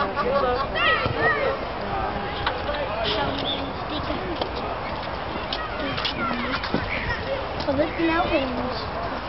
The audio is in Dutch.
Wat is er nou voor ons?